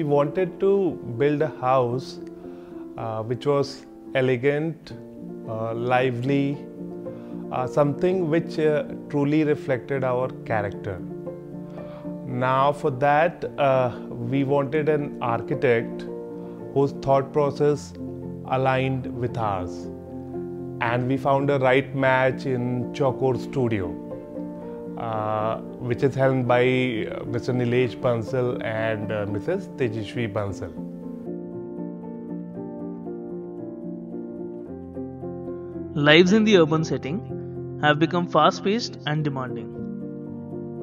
wanted to build a house uh, which was elegant, uh, lively, uh, something which uh, truly reflected our character. Now, for that, uh, we wanted an architect whose thought process aligned with ours. And we found a right match in Chaukor Studio, uh, which is held by uh, Mr. Nilesh Bansal and uh, Mrs. Tejishwi Bansal. Lives in the urban setting have become fast paced and demanding.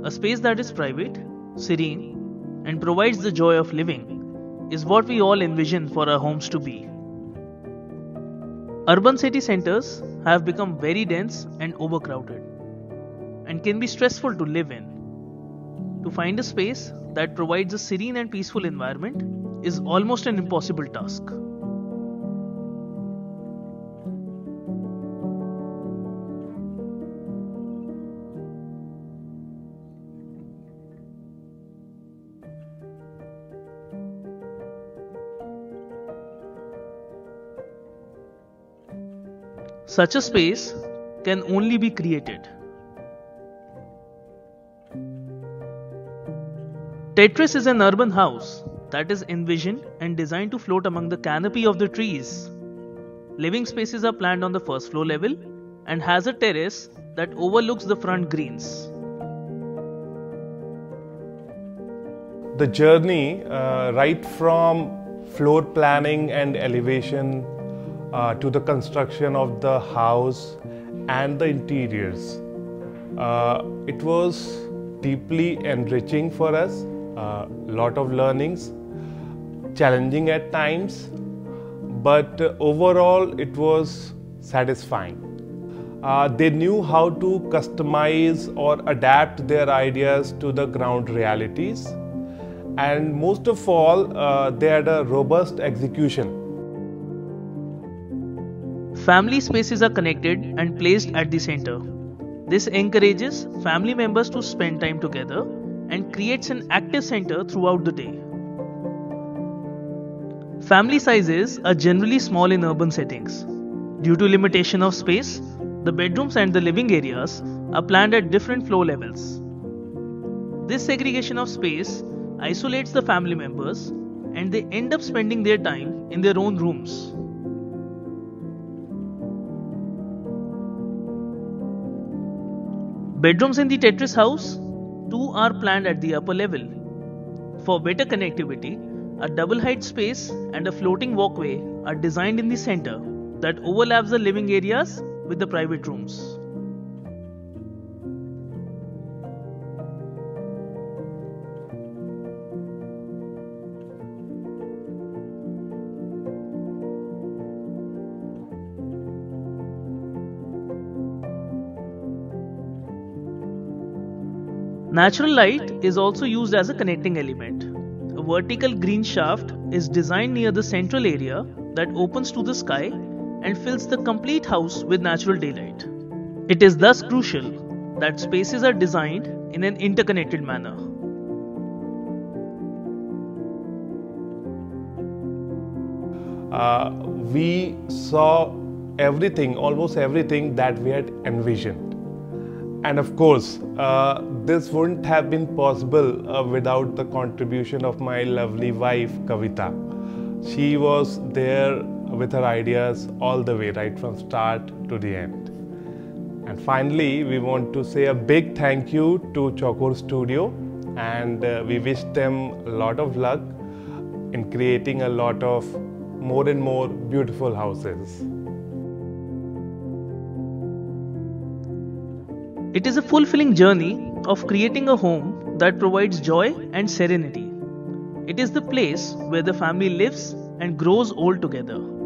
A space that is private, serene, and provides the joy of living is what we all envision for our homes to be. Urban city centers have become very dense and overcrowded and can be stressful to live in. To find a space that provides a serene and peaceful environment is almost an impossible task. Such a space can only be created. Tetris is an urban house that is envisioned and designed to float among the canopy of the trees. Living spaces are planned on the first floor level and has a terrace that overlooks the front greens. The journey, uh, right from floor planning and elevation uh, to the construction of the house and the interiors. Uh, it was deeply enriching for us, uh, lot of learnings, challenging at times, but uh, overall it was satisfying. Uh, they knew how to customize or adapt their ideas to the ground realities, and most of all, uh, they had a robust execution Family spaces are connected and placed at the center. This encourages family members to spend time together and creates an active center throughout the day. Family sizes are generally small in urban settings. Due to limitation of space, the bedrooms and the living areas are planned at different floor levels. This segregation of space isolates the family members and they end up spending their time in their own rooms. Bedrooms in the Tetris house, two are planned at the upper level. For better connectivity, a double height space and a floating walkway are designed in the center that overlaps the living areas with the private rooms. Natural light is also used as a connecting element. A vertical green shaft is designed near the central area that opens to the sky and fills the complete house with natural daylight. It is thus crucial that spaces are designed in an interconnected manner. Uh, we saw everything, almost everything that we had envisioned. And of course, uh, this wouldn't have been possible uh, without the contribution of my lovely wife, Kavita. She was there with her ideas all the way, right from start to the end. And finally, we want to say a big thank you to Chaukor Studio and uh, we wish them a lot of luck in creating a lot of more and more beautiful houses. It is a fulfilling journey of creating a home that provides joy and serenity. It is the place where the family lives and grows old together.